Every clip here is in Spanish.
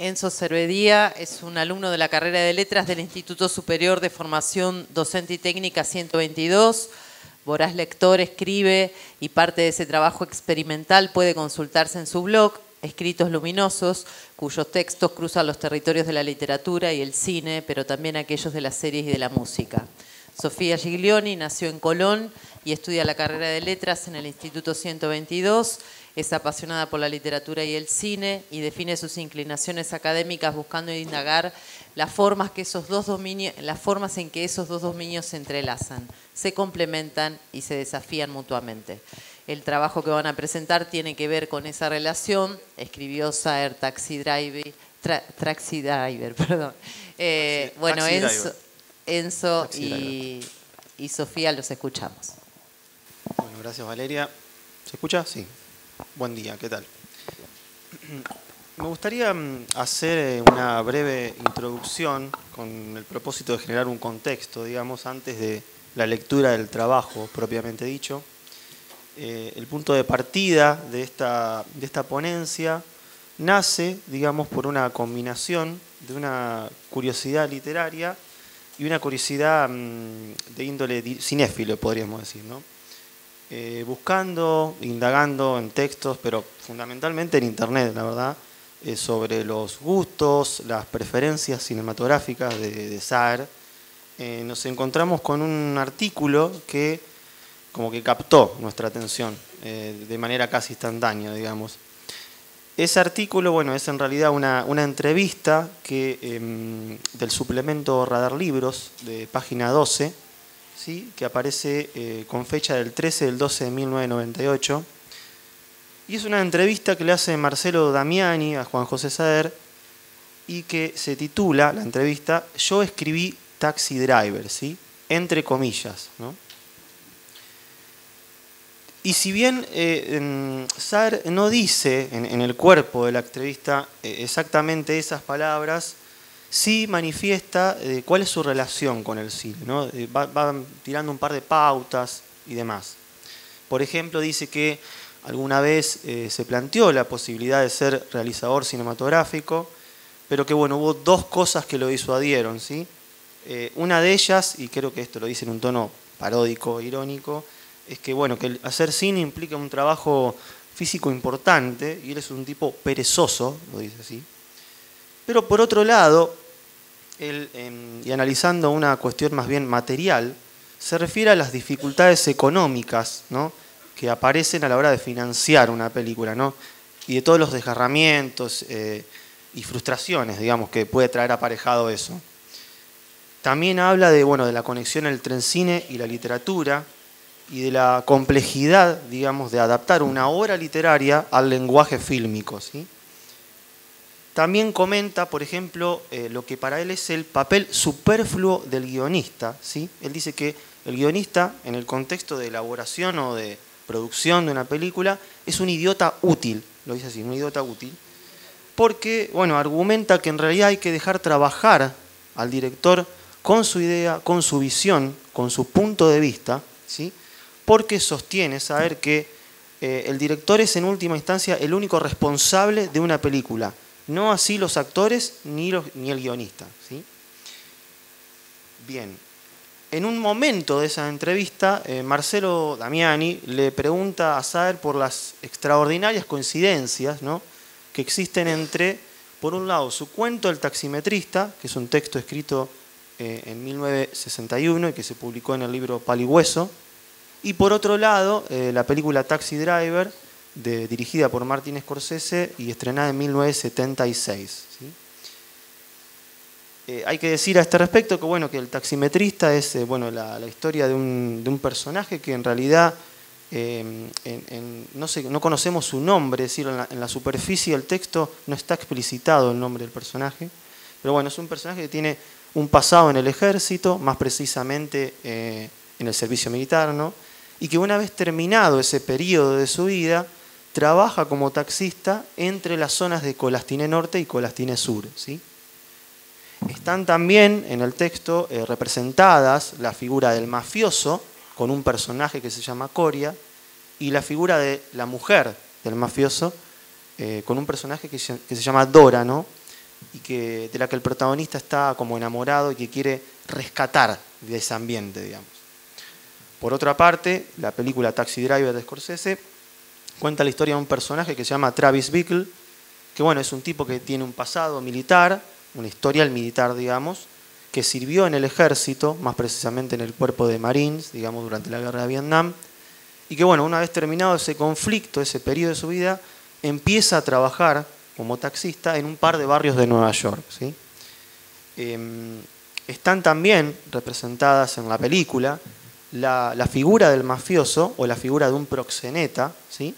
Enzo Cervedía es un alumno de la carrera de letras del Instituto Superior de Formación Docente y Técnica 122. Voraz lector, escribe y parte de ese trabajo experimental puede consultarse en su blog, Escritos Luminosos, cuyos textos cruzan los territorios de la literatura y el cine, pero también aquellos de las series y de la música. Sofía Giglioni nació en Colón y estudia la carrera de letras en el Instituto 122 es apasionada por la literatura y el cine y define sus inclinaciones académicas buscando indagar las formas, que esos dos dominios, las formas en que esos dos dominios se entrelazan, se complementan y se desafían mutuamente. El trabajo que van a presentar tiene que ver con esa relación. Escribió Saer Taxi Driver, Taxi Driver perdón. Eh, bueno, Enzo, Enzo y, y Sofía los escuchamos. Bueno, gracias Valeria. ¿Se escucha? Sí. Buen día, ¿qué tal? Me gustaría mm, hacer eh, una breve introducción con el propósito de generar un contexto, digamos, antes de la lectura del trabajo propiamente dicho. Eh, el punto de partida de esta, de esta ponencia nace, digamos, por una combinación de una curiosidad literaria y una curiosidad mm, de índole cinéfilo, podríamos decir, ¿no? Eh, buscando, indagando en textos, pero fundamentalmente en Internet, la verdad, eh, sobre los gustos, las preferencias cinematográficas de, de Saer, eh, nos encontramos con un artículo que como que captó nuestra atención de manera casi instantánea, digamos. Ese artículo, bueno, es en realidad una, una entrevista que, em, del suplemento Radar Libros, de página 12, que aparece eh, con fecha del 13 del 12 de 1998. Y es una entrevista que le hace Marcelo Damiani a Juan José Sader y que se titula, la entrevista, Yo escribí Taxi Driver, ¿sí? entre comillas. Y si bien eh, Sader no dice en, el cuerpo de la entrevista eh, exactamente esas palabras, sí manifiesta eh, cuál es su relación con el cine, ¿no? Eh, va, tirando un par de pautas y demás. Por ejemplo, dice que alguna vez eh, se planteó la posibilidad de ser realizador cinematográfico, pero que bueno, hubo dos cosas que lo disuadieron, ¿sí? una de ellas, y creo que esto lo dice en un tono paródico, irónico, es que bueno, que hacer cine implica un trabajo físico importante, y él es un tipo perezoso, lo dice así, pero por otro lado, em, y analizando una cuestión más bien material, se refiere a las dificultades económicas que aparecen a la hora de financiar una película, ¿no? y de todos los desgarramientos eh, y frustraciones, digamos, que puede traer aparejado eso. También habla de, bueno, de la conexión entre el cine y la literatura y de la complejidad, digamos, de adaptar una obra literaria al lenguaje fílmico. ¿sí? También comenta, por ejemplo, eh, lo que para él es el papel superfluo del guionista. ¿sí? Él dice que el guionista, en el contexto de elaboración o de producción de una película, es un idiota útil, lo dice así, un idiota útil, porque, bueno, argumenta que en realidad hay que dejar trabajar al director con su idea, con su visión, con su punto de vista, ¿sí? porque sostiene saber que eh, el director es en última instancia el único responsable de una película no así los actores ni, el guionista. ¿sí? Bien, en un momento de esa entrevista, eh, Marcelo Damiani le pregunta a Saer por las extraordinarias coincidencias que existen entre, por un lado, su cuento El taximetrista, que es un texto escrito eh, en 1961 y que se publicó en el libro Palihueso, y por otro lado, eh, la película Taxi Driver, dirigida por Martin Scorsese y estrenada en 1976. Eh, hay que decir a este respecto que, bueno, que el taximetrista es eh, bueno, la, historia de un, personaje que en realidad eh, no, no, conocemos su nombre, es decir, en la, superficie del texto no está explicitado el nombre del personaje, pero bueno, es un personaje que tiene un pasado en el ejército, más precisamente en el servicio militar, ¿no? y que una vez terminado ese periodo de su vida, trabaja como taxista entre las zonas de Colastine Norte y Colastine Sur. ¿sí? Están también en el texto eh, representadas la figura del mafioso, con un personaje que se llama Coria, y la figura de la mujer del mafioso, eh, con un personaje que se, llama Dora, ¿no? y que, de la que el protagonista está como enamorado y que quiere rescatar de ese ambiente, digamos. Por otra parte, la película Taxi Driver de Scorsese cuenta la historia de un personaje que se llama Travis Bickle, que bueno, es un tipo que tiene un pasado militar, una historia militar, digamos, que sirvió en el ejército, más precisamente en el cuerpo de Marines, digamos, durante la guerra de Vietnam, y que bueno, una vez terminado ese conflicto, ese periodo de su vida, empieza a trabajar como taxista en un par de barrios de Nueva York. ¿sí? Em, están también representadas en la película la, figura del mafioso o la figura de un proxeneta ¿sí?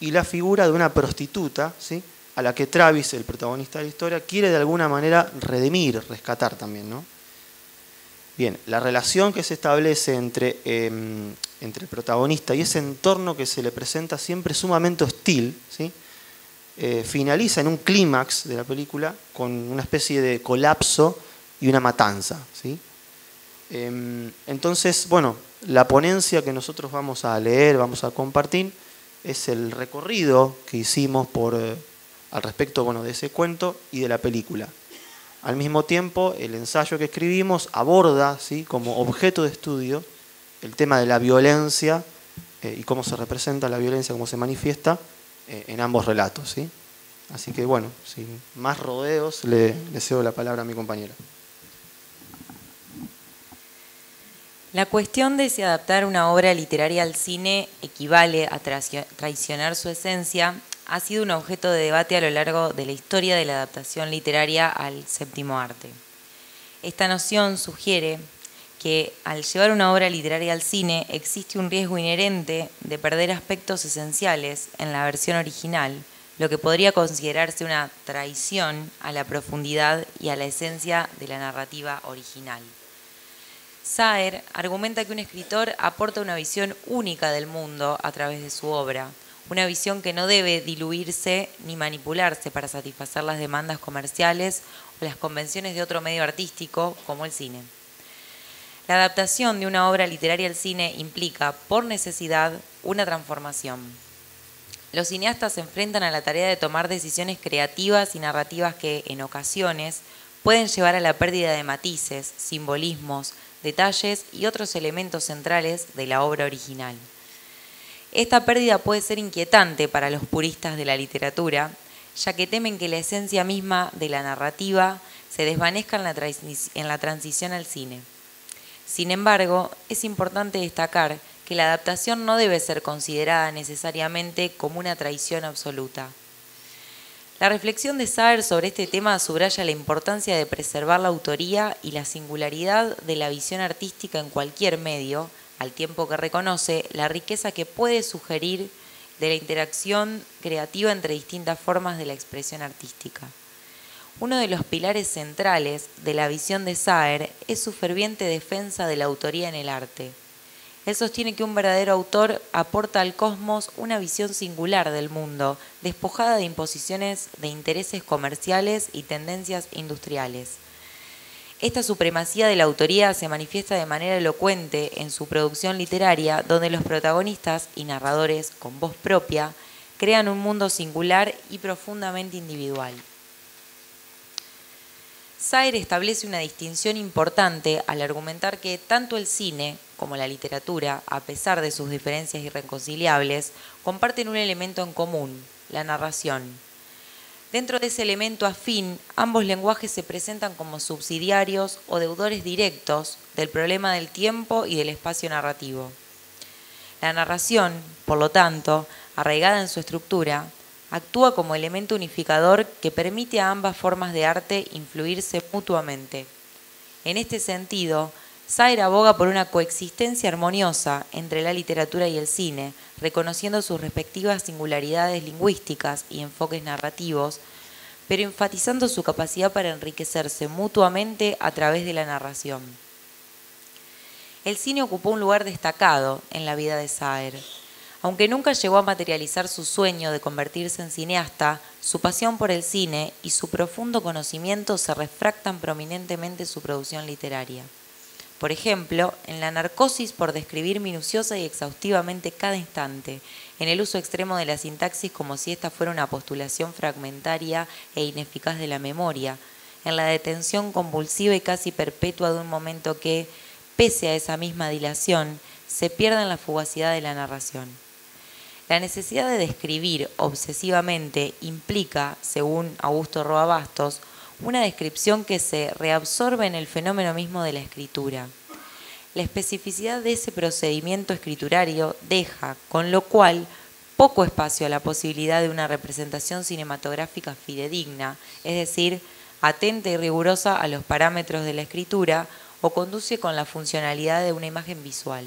Y la figura de una prostituta ¿sí? a la que Travis, el protagonista de la historia, quiere de alguna manera redimir, rescatar también. ¿no? Bien, la relación que se establece entre, em, entre el protagonista y ese entorno que se le presenta siempre sumamente hostil, ¿sí? Eh, finaliza en un clímax de la película con una especie de colapso y una matanza. ¿sí? Em, entonces, bueno, la ponencia que nosotros vamos a leer, vamos a compartir, es el recorrido que hicimos por, eh, al respecto bueno, de ese cuento y de la película. Al mismo tiempo, el ensayo que escribimos aborda ¿sí? como objeto de estudio el tema de la violencia eh, y cómo se representa la violencia, cómo se manifiesta eh, en ambos relatos. ¿sí? Así que bueno, sin más rodeos, le, le cedo la palabra a mi compañera. La cuestión de si adaptar una obra literaria al cine equivale a traicionar su esencia ha sido un objeto de debate a lo largo de la historia de la adaptación literaria al séptimo arte. Esta noción sugiere que al llevar una obra literaria al cine existe un riesgo inherente de perder aspectos esenciales en la versión original, lo que podría considerarse una traición a la profundidad y a la esencia de la narrativa original. Saer argumenta que un escritor aporta una visión única del mundo a través de su obra, una visión que no debe diluirse ni manipularse para satisfacer las demandas comerciales o las convenciones de otro medio artístico como el cine. La adaptación de una obra literaria al cine implica, por necesidad, una transformación. Los cineastas se enfrentan a la tarea de tomar decisiones creativas y narrativas que, en ocasiones, pueden llevar a la pérdida de matices, simbolismos, detalles y otros elementos centrales de la obra original. Esta pérdida puede ser inquietante para los puristas de la literatura, ya que temen que la esencia misma de la narrativa se desvanezca en la, transición al cine. Sin embargo, es importante destacar que la adaptación no debe ser considerada necesariamente como una traición absoluta. La reflexión de Saer sobre este tema subraya la importancia de preservar la autoría y la singularidad de la visión artística en cualquier medio, al tiempo que reconoce la riqueza que puede sugerir de la interacción creativa entre distintas formas de la expresión artística. Uno de los pilares centrales de la visión de Saer es su ferviente defensa de la autoría en el arte. Él sostiene que un verdadero autor aporta al cosmos una visión singular del mundo, despojada de imposiciones de intereses comerciales y tendencias industriales. Esta supremacía de la autoría se manifiesta de manera elocuente en su producción literaria, donde los protagonistas y narradores con voz propia crean un mundo singular y profundamente individual. Sayer establece una distinción importante al argumentar que tanto el cine como la literatura, a pesar de sus diferencias irreconciliables, comparten un elemento en común, la narración. Dentro de ese elemento afín, ambos lenguajes se presentan como subsidiarios o deudores directos del problema del tiempo y del espacio narrativo. La narración, por lo tanto, arraigada en su estructura, actúa como elemento unificador que permite a ambas formas de arte influirse mutuamente. En este sentido, Sayer aboga por una coexistencia armoniosa entre la literatura y el cine, reconociendo sus respectivas singularidades lingüísticas y enfoques narrativos, pero enfatizando su capacidad para enriquecerse mutuamente a través de la narración. El cine ocupó un lugar destacado en la vida de Saer. Aunque nunca llegó a materializar su sueño de convertirse en cineasta, su pasión por el cine y su profundo conocimiento se refractan prominentemente en su producción literaria. Por ejemplo, en la narcosis por describir minuciosa y exhaustivamente cada instante, en el uso extremo de la sintaxis como si esta fuera una postulación fragmentaria e ineficaz de la memoria, en la detención convulsiva y casi perpetua de un momento que, pese a esa misma dilación, se pierde en la fugacidad de la narración. La necesidad de describir obsesivamente implica, según Augusto Roa Bastos, una descripción que se reabsorbe en el fenómeno mismo de la escritura. La especificidad de ese procedimiento escriturario deja, con lo cual, poco espacio a la posibilidad de una representación cinematográfica fidedigna, es decir, atenta y rigurosa a los parámetros de la escritura o conduce con la funcionalidad de una imagen visual.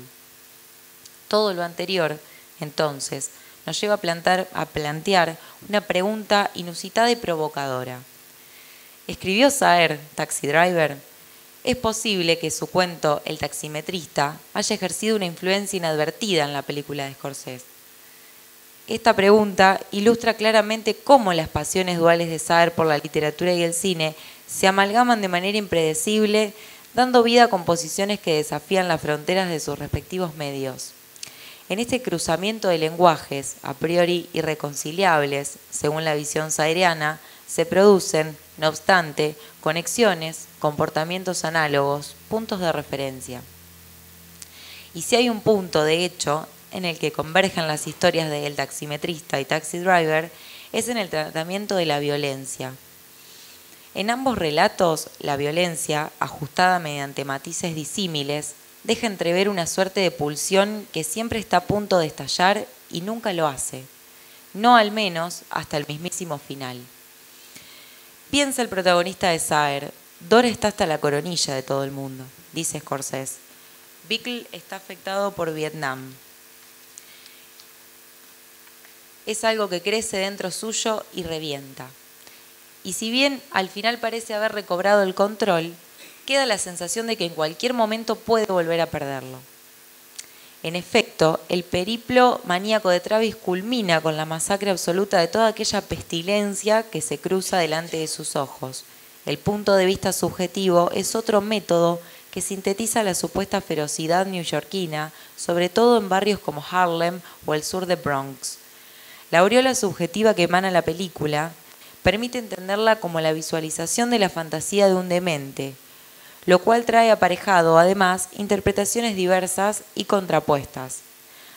Todo lo anterior, entonces, nos lleva a, plantar, a plantear una pregunta inusitada y provocadora. Escribió Saer, Taxi Driver, es posible que su cuento El taximetrista haya ejercido una influencia inadvertida en la película de Scorsese. Esta pregunta ilustra claramente cómo las pasiones duales de Saer por la literatura y el cine se amalgaman de manera impredecible, dando vida a composiciones que desafían las fronteras de sus respectivos medios. En este cruzamiento de lenguajes, a priori irreconciliables, según la visión saeriana, se producen, no obstante, conexiones, comportamientos análogos, puntos de referencia. Y si hay un punto, de hecho, en el que convergen las historias de El taximetrista y Taxi Driver, es en el tratamiento de la violencia. En ambos relatos, la violencia, ajustada mediante matices disímiles, deja entrever una suerte de pulsión que siempre está a punto de estallar y nunca lo hace, no al menos hasta el mismísimo final. Piensa el protagonista de Saer, Dora está hasta la coronilla de todo el mundo, dice Scorsese. Bickle está afectado por Vietnam. Es algo que crece dentro suyo y revienta. Y si bien al final parece haber recobrado el control, queda la sensación de que en cualquier momento puede volver a perderlo. En efecto, el periplo maníaco de Travis culmina con la masacre absoluta de toda aquella pestilencia que se cruza delante de sus ojos. El punto de vista subjetivo es otro método que sintetiza la supuesta ferocidad neoyorquina, sobre todo en barrios como Harlem o el sur de Bronx. La aureola subjetiva que emana la película permite entenderla como la visualización de la fantasía de un demente, lo cual trae aparejado, además, interpretaciones diversas y contrapuestas.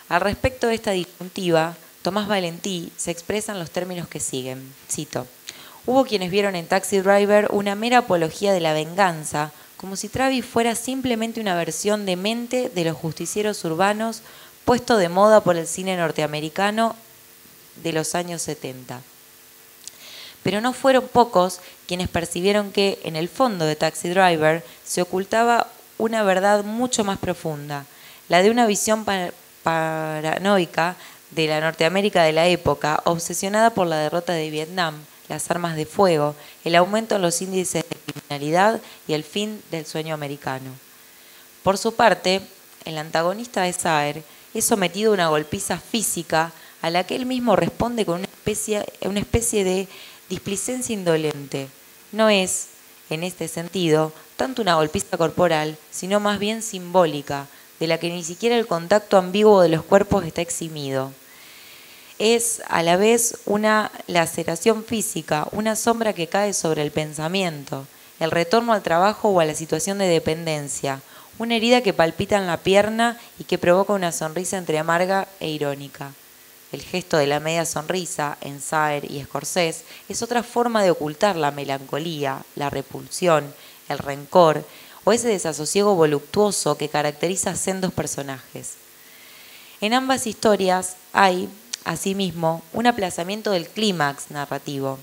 Al respecto de esta disyuntiva, Tomás Valentí se expresa en los términos que siguen. Cito. Hubo quienes vieron en Taxi Driver una mera apología de la venganza, como si Travis fuera simplemente una versión demente de los justicieros urbanos puesto de moda por el cine norteamericano de los años 70 pero no fueron pocos quienes percibieron que en el fondo de Taxi Driver se ocultaba una verdad mucho más profunda, la de una visión paranoica de la Norteamérica de la época, obsesionada por la derrota de Vietnam, las armas de fuego, el aumento en los índices de criminalidad y el fin del sueño americano. Por su parte, el antagonista de Saer es sometido a una golpiza física a la que él mismo responde con una especie, una especie de displicencia indolente no es, en este sentido, tanto una golpiza corporal, sino más bien simbólica, de la que ni siquiera el contacto ambiguo de los cuerpos está eximido. Es a la vez una laceración física, una sombra que cae sobre el pensamiento, el retorno al trabajo o a la situación de dependencia, una herida que palpita en la pierna y que provoca una sonrisa entre amarga e irónica. El gesto de la media sonrisa en Saer y Scorsese es otra forma de ocultar la melancolía, la repulsión, el rencor o ese desasosiego voluptuoso que caracteriza a sendos personajes. En ambas historias hay, asimismo, un aplazamiento del clímax narrativo,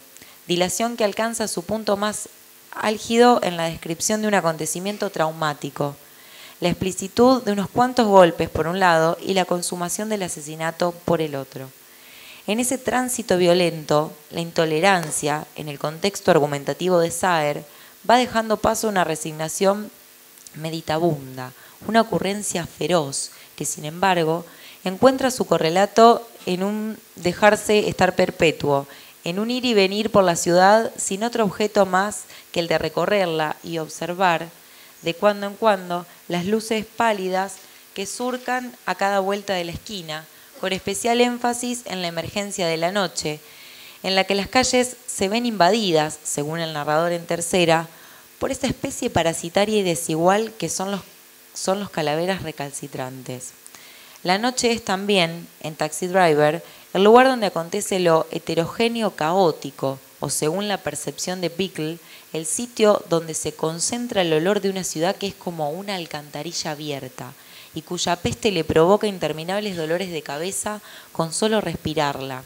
dilación que alcanza su punto más álgido en la descripción de un acontecimiento traumático, la explicitud de unos cuantos golpes por un lado y la consumación del asesinato por el otro. En ese tránsito violento, la intolerancia, en el contexto argumentativo de Saer, va dejando paso a una resignación meditabunda, una ocurrencia feroz, que sin embargo encuentra su correlato en un dejarse estar perpetuo, en un ir y venir por la ciudad sin otro objeto más que el de recorrerla y observar de cuando en cuando las luces pálidas que surcan a cada vuelta de la esquina, con especial énfasis en la emergencia de la noche, en la que las calles se ven invadidas, según el narrador en tercera, por esta especie parasitaria y desigual que son los, son los calaveras recalcitrantes. La noche es también, en Taxi Driver, el lugar donde acontece lo heterogéneo caótico, o según la percepción de Pickle, el sitio donde se concentra el olor de una ciudad que es como una alcantarilla abierta y cuya peste le provoca interminables dolores de cabeza con solo respirarla.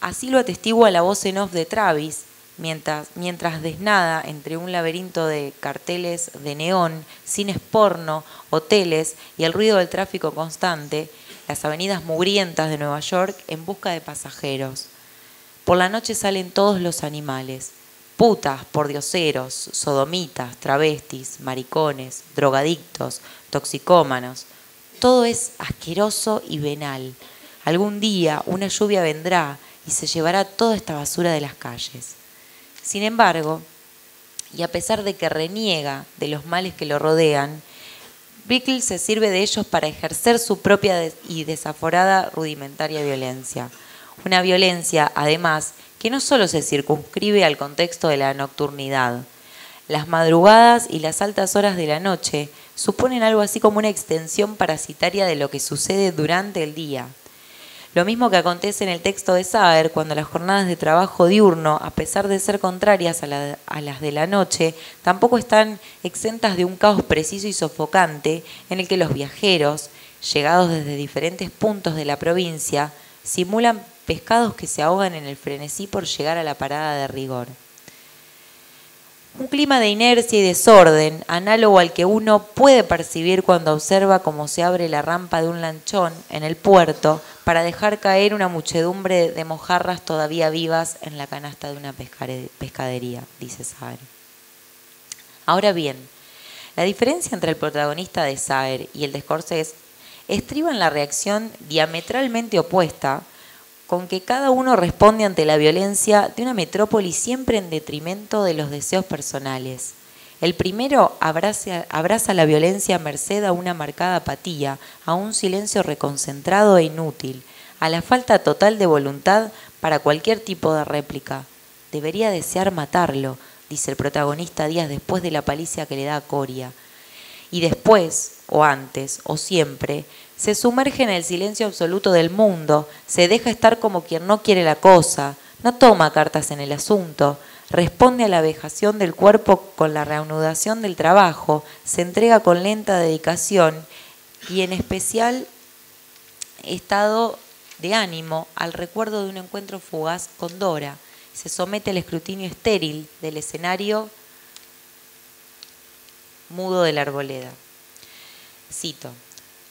Así lo atestigua la voz en off de Travis, mientras, mientras desnada entre un laberinto de carteles de neón, cines porno, hoteles y el ruido del tráfico constante, las avenidas mugrientas de Nueva York en busca de pasajeros. Por la noche salen todos los animales, putas, pordioseros, sodomitas, travestis, maricones, drogadictos, toxicómanos. Todo es asqueroso y venal. Algún día una lluvia vendrá y se llevará toda esta basura de las calles. Sin embargo, y a pesar de que reniega de los males que lo rodean, Bickle se sirve de ellos para ejercer su propia y desaforada rudimentaria violencia. Una violencia, además, que no solo se circunscribe al contexto de la nocturnidad. Las madrugadas y las altas horas de la noche suponen algo así como una extensión parasitaria de lo que sucede durante el día. Lo mismo que acontece en el texto de Saer, cuando las jornadas de trabajo diurno, a pesar de ser contrarias a, a, las de la noche, tampoco están exentas de un caos preciso y sofocante en el que los viajeros, llegados desde diferentes puntos de la provincia, simulan pescados que se ahogan en el frenesí por llegar a la parada de rigor. Un clima de inercia y desorden, análogo al que uno puede percibir cuando observa cómo se abre la rampa de un lanchón en el puerto para dejar caer una muchedumbre de mojarras todavía vivas en la canasta de una pescadería, dice Saer. Ahora bien, la diferencia entre el protagonista de Saer y el de Scorsese estriba en la reacción diametralmente opuesta con que cada uno responde ante la violencia de una metrópoli siempre en detrimento de los deseos personales. El primero abraza, la violencia merced a una marcada apatía, a un silencio reconcentrado e inútil, a la falta total de voluntad para cualquier tipo de réplica. Debería desear matarlo, dice el protagonista días después de la palicia que le da a Coria. Y después, o antes, o siempre, se sumerge en el silencio absoluto del mundo, se deja estar como quien no quiere la cosa, no toma cartas en el asunto, responde a la vejación del cuerpo con la reanudación del trabajo, se entrega con lenta dedicación y en especial estado de ánimo al recuerdo de un encuentro fugaz con Dora. Se somete al escrutinio estéril del escenario mudo de la arboleda. Cito.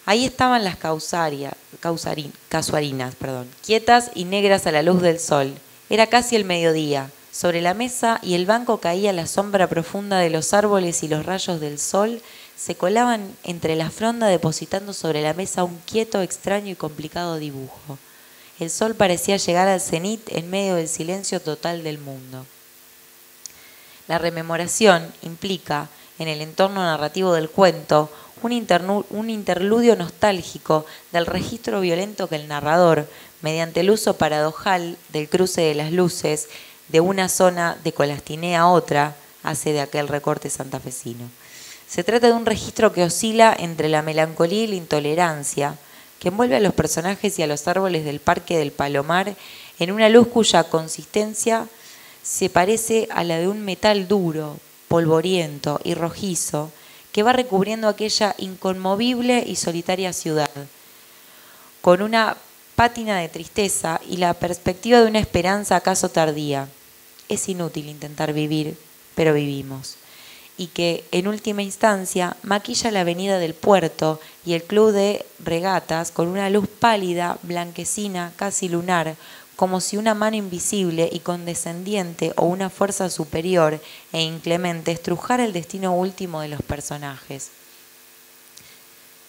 Ahí estaban las casuarinas, perdón, quietas y negras a la luz del sol. Era casi el mediodía. Sobre la mesa y el banco caía la sombra profunda de los árboles y los rayos del sol se colaban entre la fronda depositando sobre la mesa un quieto, extraño y complicado dibujo. El sol parecía llegar al cenit en medio del silencio total del mundo. La rememoración implica, en el entorno narrativo del cuento, un, interludio nostálgico del registro violento que el narrador, mediante el uso paradojal del cruce de las luces de una zona de Colastiné a otra, hace de aquel recorte santafesino. Se trata de un registro que oscila entre la melancolía y la intolerancia, que envuelve a los personajes y a los árboles del Parque del Palomar en una luz cuya consistencia se parece a la de un metal duro, polvoriento y rojizo, que va recubriendo aquella inconmovible y solitaria ciudad, con una pátina de tristeza y la perspectiva de una esperanza acaso tardía. Es inútil intentar vivir, pero vivimos. Y que, en última instancia, maquilla la avenida del puerto y el club de regatas con una luz pálida, blanquecina, casi lunar, como si una mano invisible y condescendiente o una fuerza superior e inclemente estrujara el destino último de los personajes.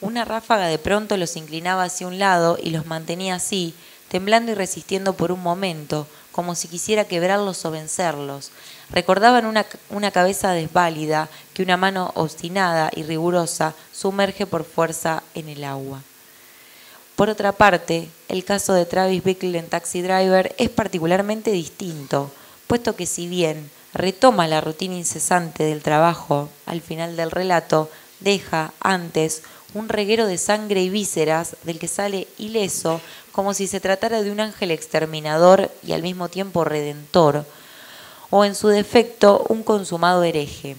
Una ráfaga de pronto los inclinaba hacia un lado y los mantenía así, temblando y resistiendo por un momento, como si quisiera quebrarlos o vencerlos. Recordaban una, cabeza desválida que una mano obstinada y rigurosa sumerge por fuerza en el agua. Por otra parte, el caso de Travis Bickle en Taxi Driver es particularmente distinto, puesto que si bien retoma la rutina incesante del trabajo al final del relato, deja antes un reguero de sangre y vísceras del que sale ileso como si se tratara de un ángel exterminador y al mismo tiempo redentor, o en su defecto un consumado hereje.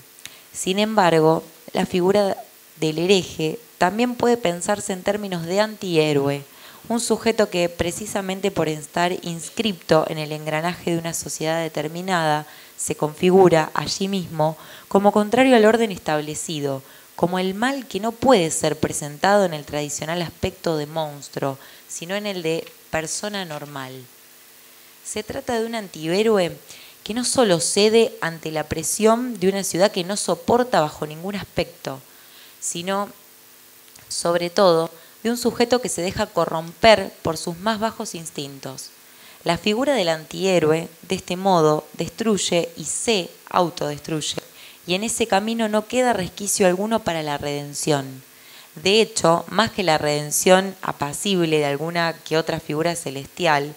Sin embargo, la figura del hereje también puede pensarse en términos de antihéroe, un sujeto que precisamente por estar inscripto en el engranaje de una sociedad determinada, se configura allí mismo como contrario al orden establecido, como el mal que no puede ser presentado en el tradicional aspecto de monstruo, sino en el de persona normal. Se trata de un antihéroe que no solo cede ante la presión de una ciudad que no soporta bajo ningún aspecto, sino, sobre todo, de un sujeto que se deja corromper por sus más bajos instintos. La figura del antihéroe, de este modo, destruye y se autodestruye y en ese camino no queda resquicio alguno para la redención. De hecho, más que la redención apacible de alguna que otra figura celestial,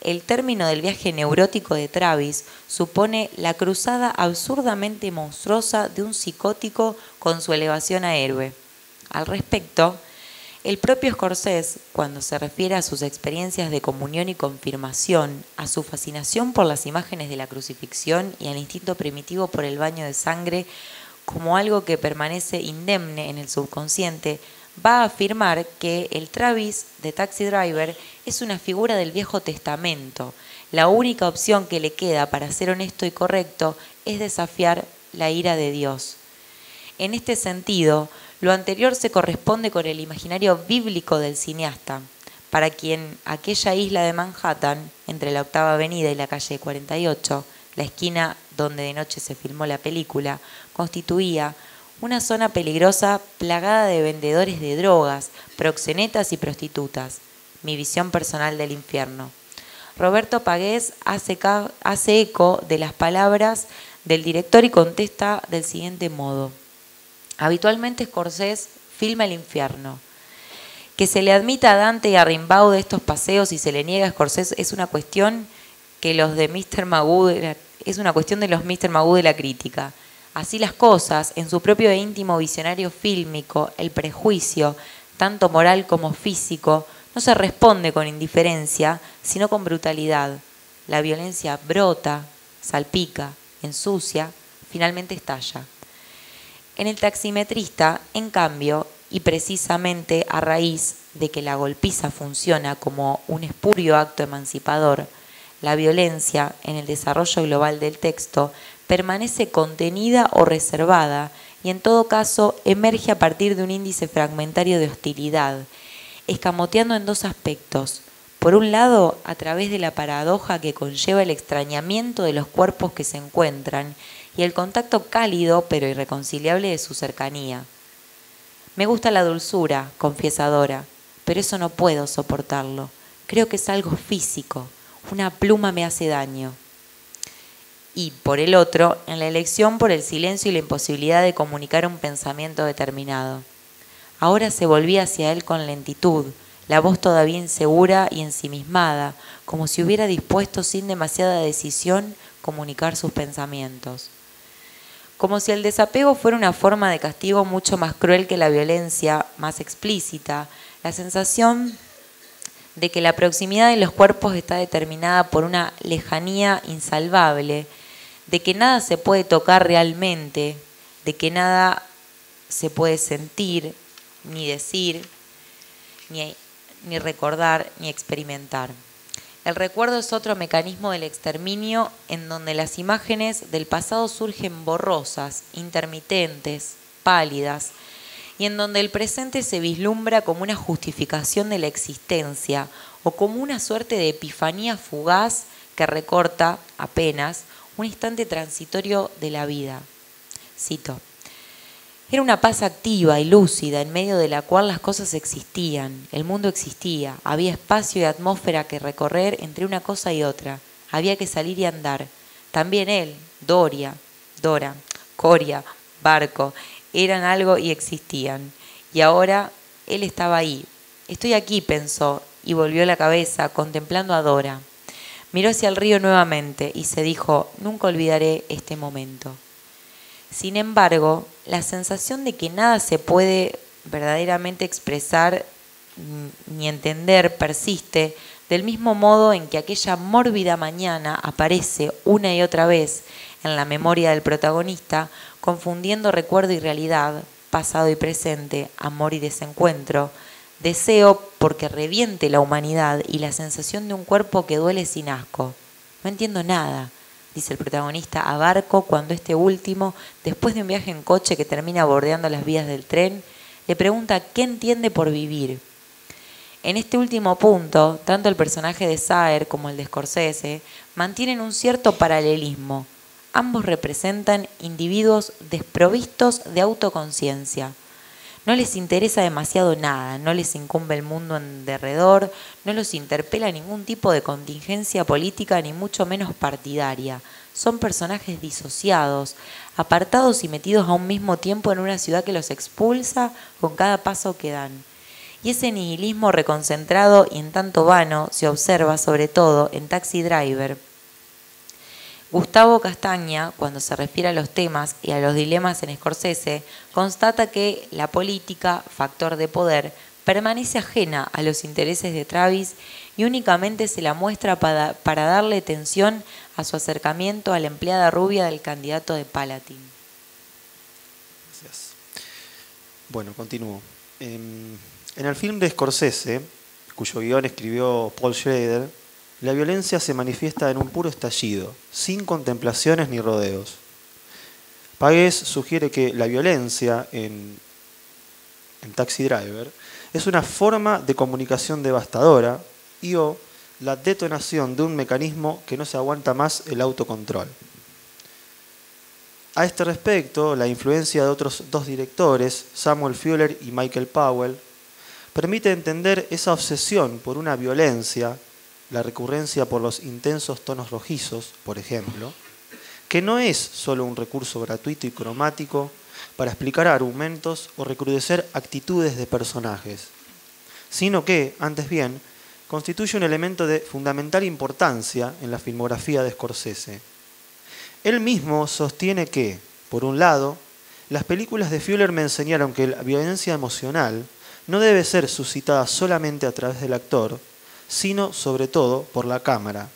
el término del viaje neurótico de Travis supone la cruzada absurdamente monstruosa de un psicótico con su elevación a héroe. Al respecto, el propio Scorsese, cuando se refiere a sus experiencias de comunión y confirmación, a su fascinación por las imágenes de la crucifixión y al instinto primitivo por el baño de sangre como algo que permanece indemne en el subconsciente, va a afirmar que el Travis de Taxi Driver es una figura del Viejo Testamento. La única opción que le queda para ser honesto y correcto es desafiar la ira de Dios. En este sentido, lo anterior se corresponde con el imaginario bíblico del cineasta, para quien aquella isla de Manhattan, entre la octava avenida y la calle 48, la esquina donde de noche se filmó la película, constituía una zona peligrosa plagada de vendedores de drogas, proxenetas y prostitutas. Mi visión personal del infierno. Roberto Pagués hace, hace eco de las palabras del director y contesta del siguiente modo. Habitualmente Scorsese filma el infierno. Que se le admita a Dante y a Rimbaud de estos paseos y se le niega a Scorsese es una cuestión que los de Mr. Magoo es una cuestión de los Mr. Magoo de la crítica. Así las cosas, en su propio e íntimo visionario fílmico, el prejuicio, tanto moral como físico, no se responde con indiferencia, sino con brutalidad. La violencia brota, salpica, ensucia, finalmente estalla. En el taximetrista, en cambio, y precisamente a raíz de que la golpiza funciona como un espurio acto emancipador, la violencia en el desarrollo global del texto permanece contenida o reservada y en todo caso emerge a partir de un índice fragmentario de hostilidad, escamoteando en dos aspectos. Por un lado, a través de la paradoja que conlleva el extrañamiento de los cuerpos que se encuentran y el contacto cálido pero irreconciliable de su cercanía. Me gusta la dulzura, confiesadora, pero eso no puedo soportarlo. Creo que es algo físico. Una pluma me hace daño. Y por el otro, en la elección por el silencio y la imposibilidad de comunicar un pensamiento determinado. Ahora se volvía hacia él con lentitud, la voz todavía insegura y ensimismada, como si hubiera dispuesto sin demasiada decisión comunicar sus pensamientos como si el desapego fuera una forma de castigo mucho más cruel que la violencia más explícita, la sensación de que la proximidad de los cuerpos está determinada por una lejanía insalvable, de que nada se puede tocar realmente, de que nada se puede sentir, ni decir, ni, ni recordar, ni experimentar. El recuerdo es otro mecanismo del exterminio en donde las imágenes del pasado surgen borrosas, intermitentes, pálidas, y en donde el presente se vislumbra como una justificación de la existencia o como una suerte de epifanía fugaz que recorta apenas un instante transitorio de la vida. Cito. Era una paz activa y lúcida en medio de la cual las cosas existían, el mundo existía, había espacio y atmósfera que recorrer entre una cosa y otra, había que salir y andar. También él, Doria, Dora, Coria, Barco, eran algo y existían. Y ahora él estaba ahí, Estoy aquí, pensó, y volvió la cabeza, contemplando a Dora. Miró hacia el río nuevamente y se dijo, nunca olvidaré este momento. Sin embargo, la sensación de que nada se puede verdaderamente expresar ni entender persiste del mismo modo en que aquella mórbida mañana aparece una y otra vez en la memoria del protagonista, confundiendo recuerdo y realidad, pasado y presente, amor y desencuentro, deseo porque reviente la humanidad y la sensación de un cuerpo que duele sin asco. No entiendo nada, dice el protagonista a Barco cuando este último, después de un viaje en coche que termina bordeando las vías del tren, le pregunta qué entiende por vivir. En este último punto, tanto el personaje de Saer como el de Scorsese mantienen un cierto paralelismo. Ambos representan individuos desprovistos de autoconciencia. No les interesa demasiado nada, no les incumbe el mundo en derredor, no los interpela ningún tipo de contingencia política ni mucho menos partidaria. Son personajes disociados, apartados y metidos a un mismo tiempo en una ciudad que los expulsa con cada paso que dan y ese nihilismo reconcentrado y en tanto vano se observa sobre todo en Taxi Driver. Gustavo Castaña, cuando se refiere a los temas y a los dilemas en Scorsese, constata que la política, factor de poder, permanece ajena a los intereses de Travis y únicamente se la muestra para, darle tensión a su acercamiento a la empleada rubia del candidato de Palatin. Gracias. Bueno, continúo. Em, en el film de Scorsese, cuyo guion escribió Paul Schrader, la violencia se manifiesta en un puro estallido, sin contemplaciones ni rodeos. Pagues sugiere que la violencia en, en Taxi Driver es una forma de comunicación devastadora y o la detonación de un mecanismo que no se aguanta más el autocontrol. A este respecto, la influencia de otros dos directores, Samuel Fuller y Michael Powell, permite entender esa obsesión por una violencia, la recurrencia por los intensos tonos rojizos, por ejemplo, que no es solo un recurso gratuito y cromático para explicar argumentos o recrudecer actitudes de personajes, sino que, antes bien, constituye un elemento de fundamental importancia en la filmografía de Scorsese. Él mismo sostiene que, por un lado, las películas de Fuller me enseñaron que la violencia emocional no debe ser suscitada solamente a través del actor, sino sobre todo por la cámara.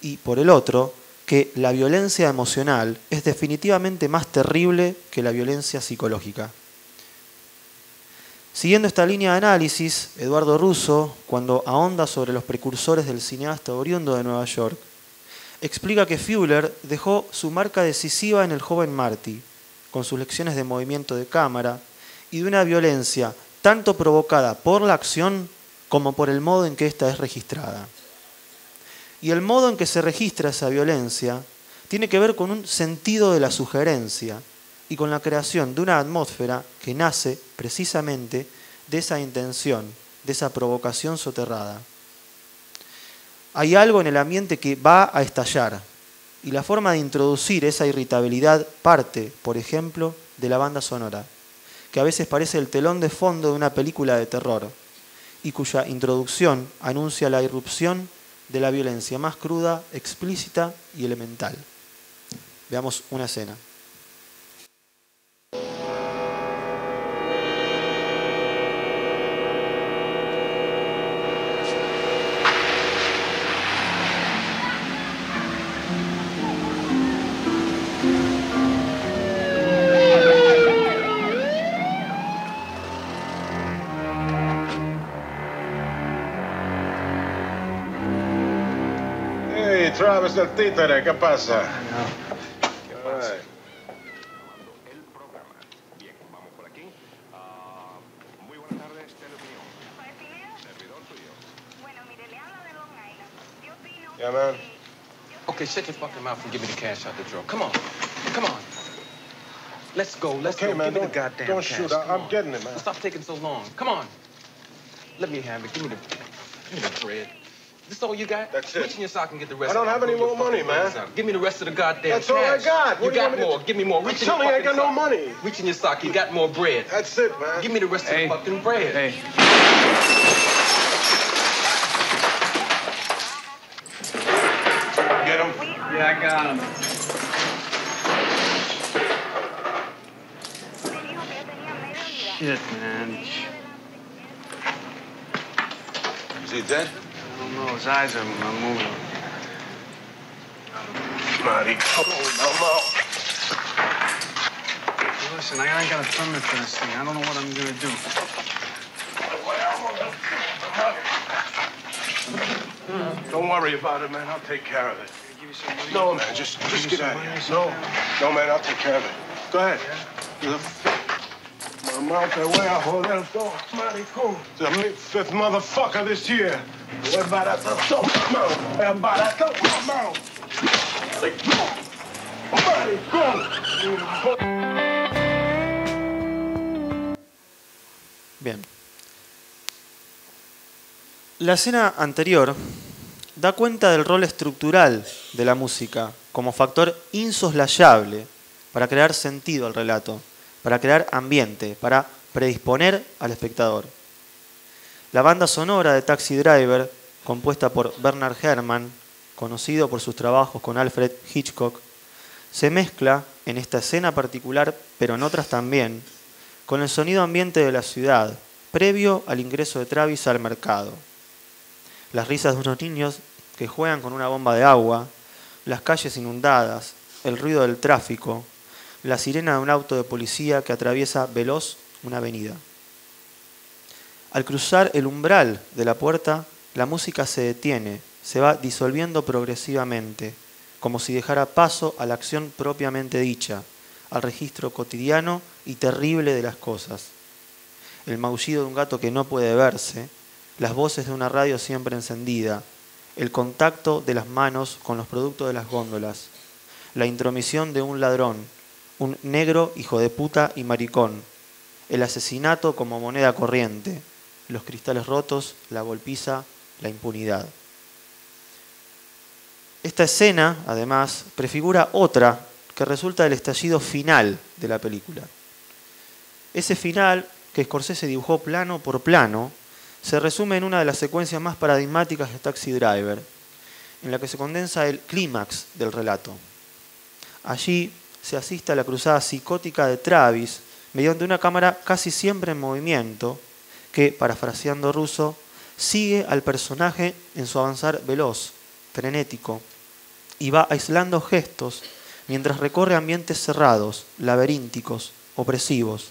Y por el otro, que la violencia emocional es definitivamente más terrible que la violencia psicológica. Siguiendo esta línea de análisis, Eduardo Russo, cuando ahonda sobre los precursores del cineasta oriundo de Nueva York, explica que Fuller dejó su marca decisiva en el joven Marty, con sus lecciones de movimiento de cámara y de una violencia tanto provocada por la acción como por el modo en que ésta es registrada. Y el modo en que se registra esa violencia tiene que ver con un sentido de la sugerencia y con la creación de una atmósfera que nace precisamente de esa intención, de esa provocación soterrada. Hay algo en el ambiente que va a estallar y la forma de introducir esa irritabilidad parte, por ejemplo, de la banda sonora que a veces parece el telón de fondo de una película de terror y cuya introducción anuncia la irrupción de la violencia más cruda, explícita y elemental. Veamos una escena. Le habla de Long Island. Yo opino Yeah, man. Okay, shut your fucking mouth and give me the cash out the drawer. Come on. Come on. Let's go. Let's Okay, go. man, give me don't- the goddamn don't cash. shoot. I- Come I'm on. getting it, man. Stop taking so long. Come on. Let me have it. Give me the, give me the bread. This all you got? That's it. Reach in your sock and get the rest. I don't of have any more money, man. words out. Give me the rest of the goddamn That's all I got. You What you got want me to more. Give me more. I'm Reach in your telling you, I fucking got no sock. money. Reach in your sock. You got more bread. That's it, man. Give me the rest Hey. of the fucking bread. Hey, Get him. yeah, I got him. Me dijo que yo tenía media vida. Shit, man. Is he dead? I don't know. His eyes are, moving. Marty, come on, no, Hey, Listen, I ain't got a permit for this thing. I don't know what I'm gonna do. Don't worry about it, man. I'll take care of it. Give you some money. No, man, just, just get out of here. No, no, man, I'll take care of it. Go ahead. My mouth that way, I hold that door. Marty, come. The fifth motherfucker this year. Bien. La escena anterior da cuenta del rol estructural de la música como factor insoslayable para crear sentido al relato, para crear ambiente, para predisponer al espectador. La banda sonora de Taxi Driver, compuesta por Bernard Herrmann, conocido por sus trabajos con Alfred Hitchcock, se mezcla en esta escena particular, pero en otras también, con el sonido ambiente de la ciudad, previo al ingreso de Travis al mercado. Las risas de unos niños que juegan con una bomba de agua, las calles inundadas, el ruido del tráfico, la sirena de un auto de policía que atraviesa veloz una avenida. Al cruzar el umbral de la puerta, la música se detiene, se va disolviendo progresivamente, como si dejara paso a la acción propiamente dicha, al registro cotidiano y terrible de las cosas. El maullido de un gato que no puede verse, las voces de una radio siempre encendida, el contacto de las manos con los productos de las góndolas, la intromisión de un ladrón, un negro hijo de puta y maricón, el asesinato como moneda corriente, los cristales rotos, la golpiza, la impunidad. Esta escena, además, prefigura otra que resulta del estallido final de la película. Ese final, que Scorsese dibujó plano por plano, se resume en una de las secuencias más paradigmáticas de Taxi Driver, en la que se condensa el clímax del relato. Allí se asiste a la cruzada psicótica de Travis mediante una cámara casi siempre en movimiento que, parafraseando ruso, sigue al personaje en su avanzar veloz, frenético, y va aislando gestos mientras recorre ambientes cerrados, laberínticos, opresivos,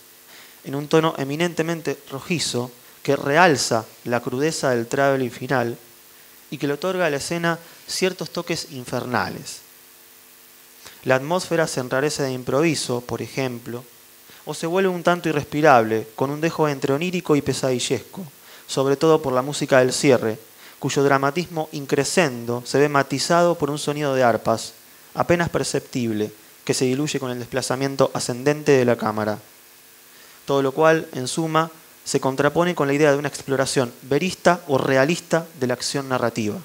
en un tono eminentemente rojizo que realza la crudeza del traveling final y que le otorga a la escena ciertos toques infernales. La atmósfera se enrarece de improviso, por ejemplo, o se vuelve un tanto irrespirable, con un dejo entre onírico y pesadillesco, sobre todo por la música del cierre, cuyo dramatismo increscendo se ve matizado por un sonido de arpas, apenas perceptible, que se diluye con el desplazamiento ascendente de la cámara. Todo lo cual, en suma, se contrapone con la idea de una exploración verista o realista de la acción narrativa.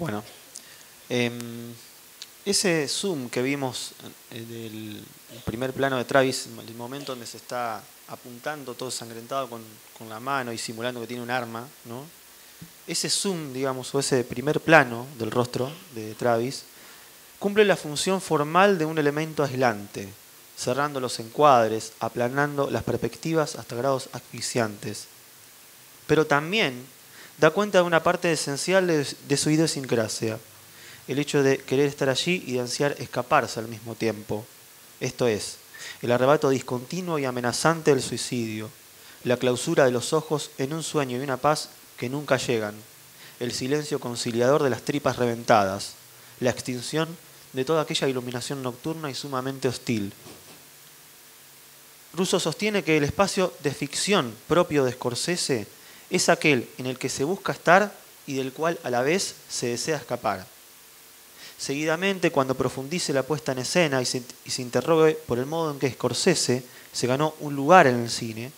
Bueno, em, ese zoom que vimos eh, del primer plano de Travis, el momento donde se está apuntando todo sangrentado con, con la mano y simulando que tiene un arma, ¿no? ese zoom, digamos, o ese primer plano del rostro de Travis, cumple la función formal de un elemento aislante, cerrando los encuadres, aplanando las perspectivas hasta grados asfixiantes. Pero también da cuenta de una parte esencial de, su idiosincrasia, el hecho de querer estar allí y de ansiar escaparse al mismo tiempo. Esto es, el arrebato discontinuo y amenazante del suicidio, la clausura de los ojos en un sueño y una paz que nunca llegan, el silencio conciliador de las tripas reventadas, la extinción de toda aquella iluminación nocturna y sumamente hostil. Russo sostiene que el espacio de ficción propio de Scorsese es aquel en el que se busca estar y del cual a la vez se desea escapar. Seguidamente, cuando profundice la puesta en escena y se, y interrogue por el modo en que Scorsese se ganó un lugar en el cine,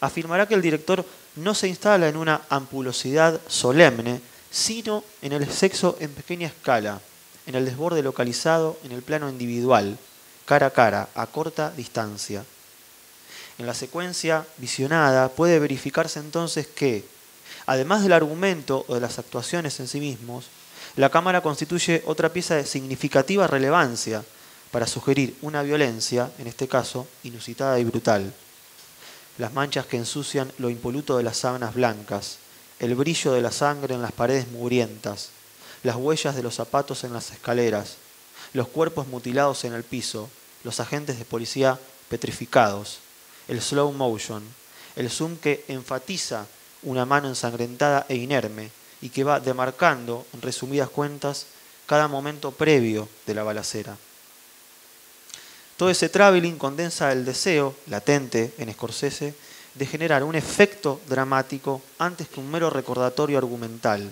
afirmará que el director no se instala en una ampulosidad solemne, sino en el sexo en pequeña escala, en el desborde localizado en el plano individual, cara a cara, a corta distancia. En la secuencia visionada puede verificarse entonces que, además del argumento o de las actuaciones en sí mismos, la cámara constituye otra pieza de significativa relevancia para sugerir una violencia, en este caso, inusitada y brutal. Las manchas que ensucian lo impoluto de las sábanas blancas, el brillo de la sangre en las paredes mugrientas, las huellas de los zapatos en las escaleras, los cuerpos mutilados en el piso, los agentes de policía petrificados, el slow motion, el zoom que enfatiza una mano ensangrentada e inerme y que va demarcando, en resumidas cuentas, cada momento previo de la balacera. Todo ese traveling condensa el deseo, latente en Scorsese, de generar un efecto dramático antes que un mero recordatorio argumental.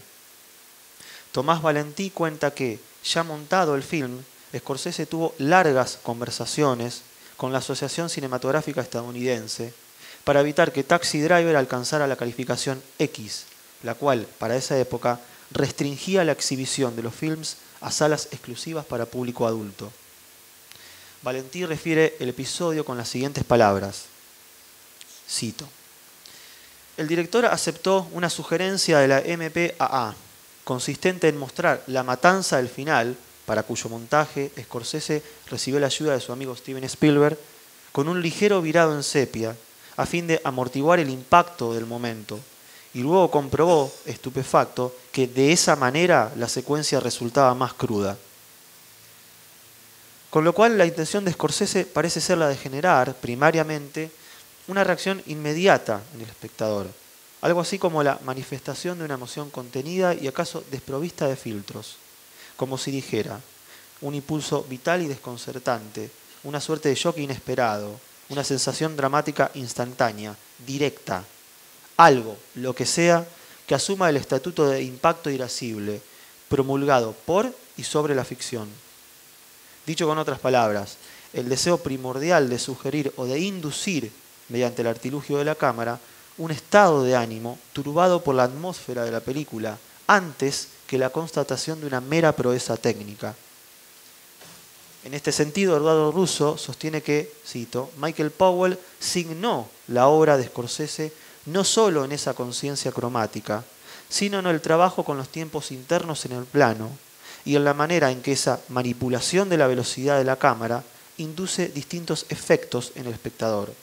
Tomás Valentí cuenta que, ya montado el film, Scorsese tuvo largas conversaciones con la Asociación Cinematográfica Estadounidense para evitar que Taxi Driver alcanzara la calificación X, la cual, para esa época, restringía la exhibición de los films a salas exclusivas para público adulto. Valentí refiere el episodio con las siguientes palabras. Cito. El director aceptó una sugerencia de la MPAA, consistente en mostrar la matanza del final, para cuyo montaje Scorsese recibió la ayuda de su amigo Steven Spielberg, con un ligero virado en sepia, a fin de amortiguar el impacto del momento, y luego comprobó, estupefacto, que de esa manera la secuencia resultaba más cruda. Con lo cual la intención de Scorsese parece ser la de generar, primariamente, una reacción inmediata en el espectador, algo así como la manifestación de una emoción contenida y acaso desprovista de filtros, como si dijera, un impulso vital y desconcertante, una suerte de shock inesperado, una sensación dramática instantánea, directa, algo, lo que sea, que asuma el estatuto de impacto irascible, promulgado por y sobre la ficción. Dicho con otras palabras, el deseo primordial de sugerir o de inducir, mediante el artilugio de la cámara, un estado de ánimo turbado por la atmósfera de la película, antes que la constatación de una mera proeza técnica. En este sentido, Eduardo Russo sostiene que, cito, Michael Powell signó la obra de Scorsese no solo en esa conciencia cromática, sino en el trabajo con los tiempos internos en el plano y en la manera en que esa manipulación de la velocidad de la cámara induce distintos efectos en el espectador.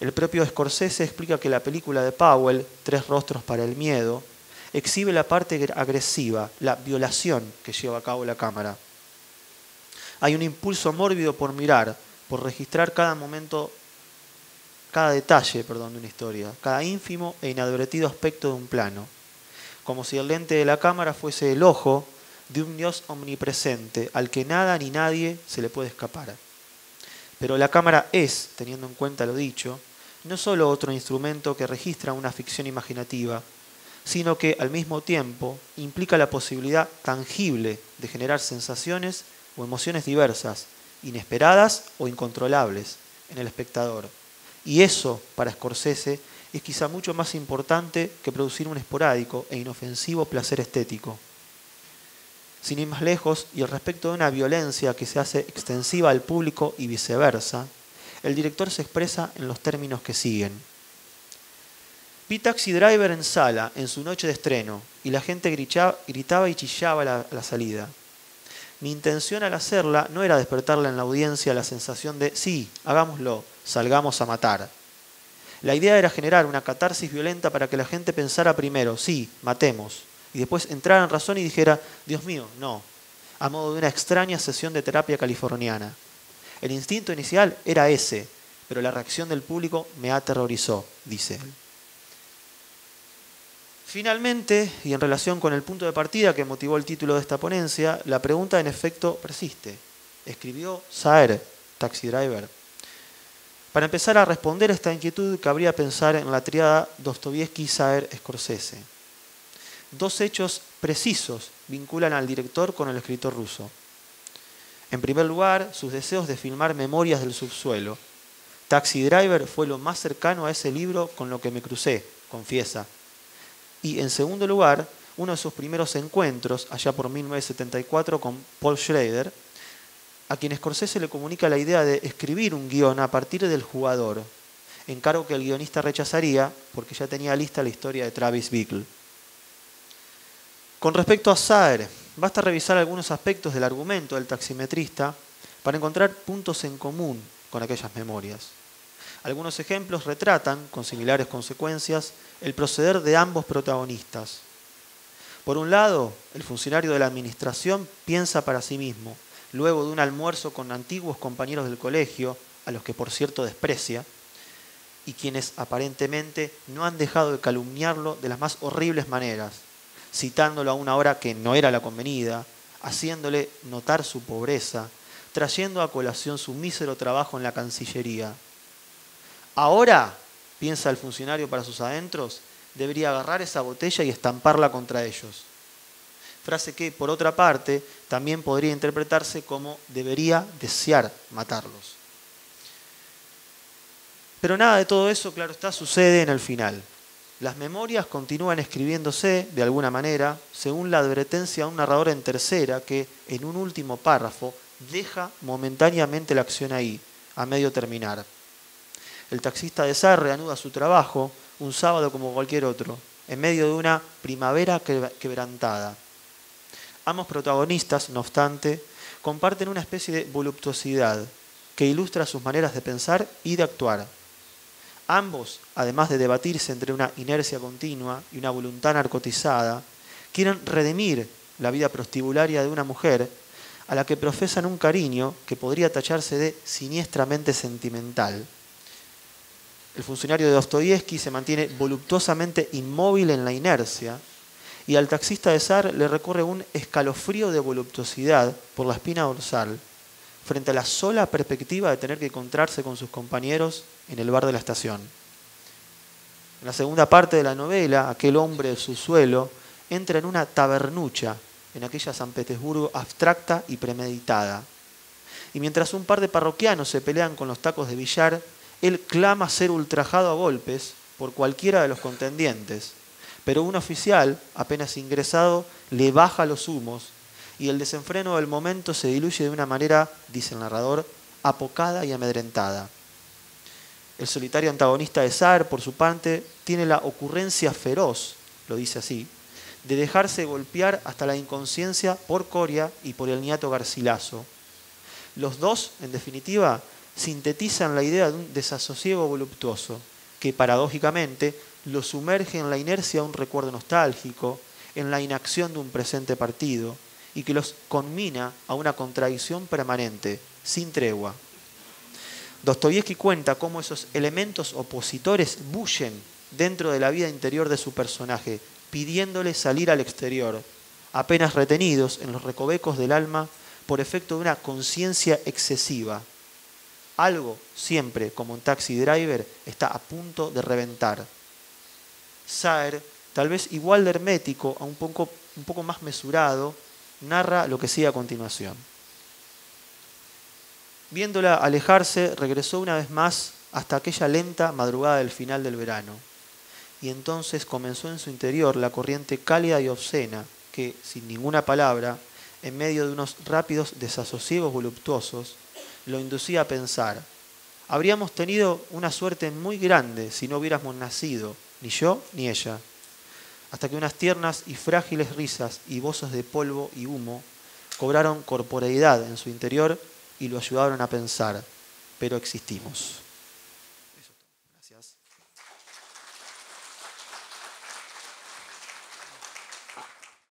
El propio Scorsese explica que la película de Powell, Tres rostros para el miedo, exhibe la parte agresiva, la violación que lleva a cabo la cámara. Hay un impulso mórbido por mirar, por registrar cada momento cada detalle perdón, de una historia, cada ínfimo e inadvertido aspecto de un plano, como si el lente de la cámara fuese el ojo de un Dios omnipresente al que nada ni nadie se le puede escapar. Pero la cámara es, teniendo en cuenta lo dicho, no solo otro instrumento que registra una ficción imaginativa, sino que al mismo tiempo implica la posibilidad tangible de generar sensaciones o emociones diversas, inesperadas o incontrolables en el espectador. Y eso, para Scorsese, es quizá mucho más importante que producir un esporádico e inofensivo placer estético. Sin ir más lejos, y al respecto de una violencia que se hace extensiva al público y viceversa, el director se expresa en los términos que siguen. Vi Taxi Driver en sala, en su noche de estreno, y la gente gritaba, y chillaba a la, a la salida. Mi intención al hacerla no era despertarle en la audiencia la sensación de, sí, hagámoslo, salgamos a matar. La idea era generar una catarsis violenta para que la gente pensara primero, sí, matemos, y después entrara en razón y dijera, Dios mío, no, a modo de una extraña sesión de terapia californiana. El instinto inicial era ese, pero la reacción del público me aterrorizó, dice él. Finalmente, y en relación con el punto de partida que motivó el título de esta ponencia, la pregunta en efecto persiste. ¿Escribió Saer, Taxi Driver? Para empezar a responder esta inquietud, cabría pensar en la triada Dostoyevsky-Saer-Scorsese. Dos hechos precisos vinculan al director con el escritor ruso. En primer lugar, sus deseos de filmar Memorias del Subsuelo. Taxi Driver fue lo más cercano a ese libro con lo que me crucé, confiesa. Y en segundo lugar, uno de sus primeros encuentros, allá por 1974, con Paul Schrader, a quien Scorsese le comunica la idea de escribir un guion a partir del jugador, encargo que el guionista rechazaría porque ya tenía lista la historia de Travis Bickle. Con respecto a Saer, basta revisar algunos aspectos del argumento del taximetrista para encontrar puntos en común con aquellas memorias. Algunos ejemplos retratan, con similares consecuencias, el proceder de ambos protagonistas. Por un lado, el funcionario de la administración piensa para sí mismo, luego de un almuerzo con antiguos compañeros del colegio, a los que por cierto desprecia, y quienes aparentemente no han dejado de calumniarlo de las más horribles maneras, citándolo a una hora que no era la convenida, haciéndole notar su pobreza, trayendo a colación su mísero trabajo en la Cancillería. Ahora, piensa el funcionario para sus adentros, debería agarrar esa botella y estamparla contra ellos. Frase que, por otra parte, también podría interpretarse como debería desear matarlos. Pero nada de todo eso, claro está, sucede en el final. Las memorias continúan escribiéndose, de alguna manera, según la advertencia de un narrador en tercera que, en un último párrafo, deja momentáneamente la acción ahí, a medio terminar. El taxista de Sar reanuda su trabajo un sábado como cualquier otro, en medio de una primavera quebrantada. Ambos protagonistas, no obstante, comparten una especie de voluptuosidad que ilustra sus maneras de pensar y de actuar. Ambos, además de debatirse entre una inercia continua y una voluntad narcotizada, quieren redimir la vida prostibularia de una mujer a la que profesan un cariño que podría tacharse de siniestramente sentimental. El funcionario de Dostoyevsky se mantiene voluptuosamente inmóvil en la inercia y al taxista de Sar le recorre un escalofrío de voluptuosidad por la espina dorsal frente a la sola perspectiva de tener que encontrarse con sus compañeros en el bar de la estación. En la segunda parte de la novela, aquel hombre de su suelo entra en una tabernucha en aquella San Petersburgo abstracta y premeditada. Y mientras un par de parroquianos se pelean con los tacos de billar, él clama ser ultrajado a golpes por cualquiera de los contendientes, pero un oficial, apenas ingresado, le baja los humos y el desenfreno del momento se diluye de una manera, dice el narrador, apocada y amedrentada. El solitario antagonista de Sar, por su parte, tiene la ocurrencia feroz, lo dice así, de dejarse golpear hasta la inconsciencia por Coria y por el niato Garcilaso. Los dos, en definitiva, sintetizan la idea de un desasosiego voluptuoso, que paradójicamente lo sumerge en la inercia de un recuerdo nostálgico, en la inacción de un presente partido, y que los conmina a una contradicción permanente, sin tregua. Dostoyevsky cuenta cómo esos elementos opositores bullen dentro de la vida interior de su personaje, pidiéndole salir al exterior, apenas retenidos en los recovecos del alma por efecto de una conciencia excesiva. Algo siempre, como un taxi driver, está a punto de reventar. Saer, tal vez igual de hermético, a un poco, un poco más mesurado, narra lo que sigue a continuación. Viéndola alejarse, regresó una vez más hasta aquella lenta madrugada del final del verano. y entonces comenzó en su interior la corriente cálida y obscena que, sin ninguna palabra, en medio de unos rápidos desasosiegos voluptuosos, lo inducía a pensar, habríamos tenido una suerte muy grande si no hubiéramos nacido, ni yo ni ella, hasta que unas tiernas y frágiles risas y voces de polvo y humo cobraron corporeidad en su interior y lo ayudaron a pensar, pero existimos.